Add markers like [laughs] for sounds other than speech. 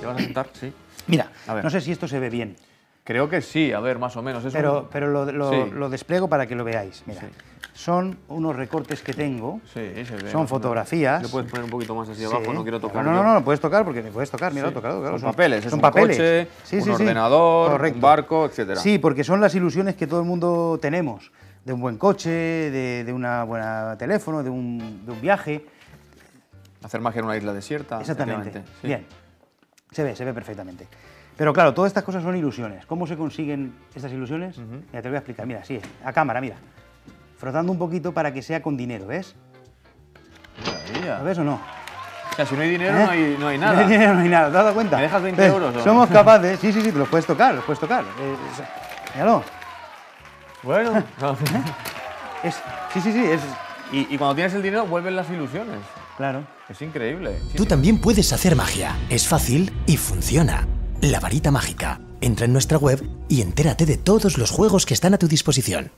¿Te vas a sentar? Sí. Mira, A ver. no sé si esto se ve bien, Creo que sí, a ver, más o menos. Es pero, un- pero lo, lo- Sí. lo despliego para que lo veáis. Mira, Sí. son unos recortes que tengo, Sí, se ve. son fotografías. Lo puedes poner un poquito más así Sí. abajo, no quiero tocar. No, no, no, no, puedes tocar porque me puedes tocar, mira, lo he tocado, claro. Son papeles, es son un papeles. coche, Sí, un ordenador, Correcto. un barco, etcétera. Sí, porque son las ilusiones que todo el mundo tenemos, de un buen coche, de, de una buena teléfono, de un, de un viaje. Hacer magia en una isla desierta. Exactamente. sí. Bien. Se ve, se ve perfectamente. Pero claro, todas estas cosas son ilusiones. ¿Cómo se consiguen estas ilusiones? Mira, te lo voy a explicar. Mira, sí, a cámara, mira. Frotando un poquito para que sea con dinero, ¿ves? ¿Lo ves o no? O sea, si no hay dinero, ¿Eh? no, hay, no hay No hay nada. dinero, no hay nada. ¿Te has dado cuenta? ¿Me dejas 20 ¿Ves? euros o? Somos capaces, sí, sí, sí, te los puedes tocar, los puedes tocar. Eh, míralo. Bueno. [laughs] Es, sí, sí, sí, es. y, y cuando tienes el dinero, vuelven las ilusiones. Claro. Es increíble. Sí, Tú también puedes hacer magia. Es fácil y funciona. La varita mágica. Entra en nuestra web y entérate de todos los juegos que están a tu disposición.